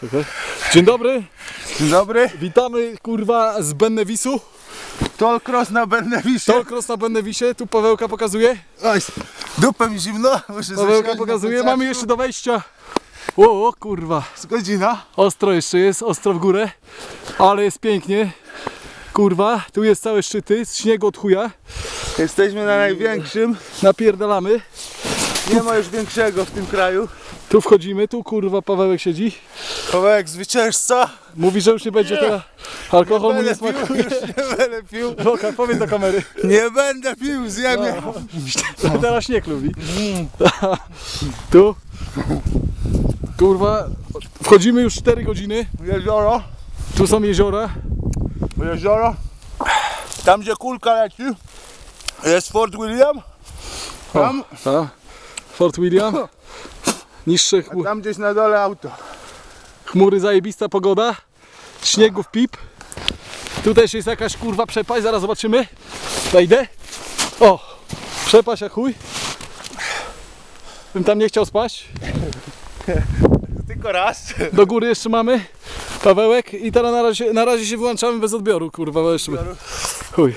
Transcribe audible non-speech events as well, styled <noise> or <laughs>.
Czekaj. Dzień dobry, Dzień dobry. witamy kurwa z Bennewisu. Tolkross na Bennewisie. Tolkros na Bennewisie, tu Pawełka pokazuje. Oj, dupę mi zimno. Muszę Pawełka pokazuje, mamy jeszcze do wejścia. O, o kurwa, Z godzina. ostro jeszcze jest, ostro w górę, ale jest pięknie. Kurwa, tu jest całe szczyty, z śniegu od chuja. Jesteśmy na największym. Napierdalamy, Nie ma już większego w tym kraju. Tu wchodzimy, tu kurwa Pawełek siedzi. Kawałek zwycięzca. Mówi, że już nie będzie teraz, alkohol mu nie Będę pił, smakuje. już nie będę pił. <laughs> Loka, powiedz do kamery. Nie będę pił, zjemy. <laughs> Teraz śnieg lubi. <laughs> Tu. Kurwa, wchodzimy już 4 godziny. Jezioro. Tu są jeziora. Jezioro. Tam gdzie kulka leci. Jest Fort William. Tam, A, Fort William. Niższe a chmu- tam gdzieś na dole auto. chmury, zajebista pogoda. Śniegów pip. Tu też jest jakaś kurwa przepaść, zaraz zobaczymy. Wejdę. O, przepaść jak chuj. Bym tam nie chciał spaść. <laughs> Tylko raz. Do góry jeszcze mamy Pawełek i teraz na razie, na razie się wyłączamy bez odbioru, kurwa, bo jeszcze... Chuj.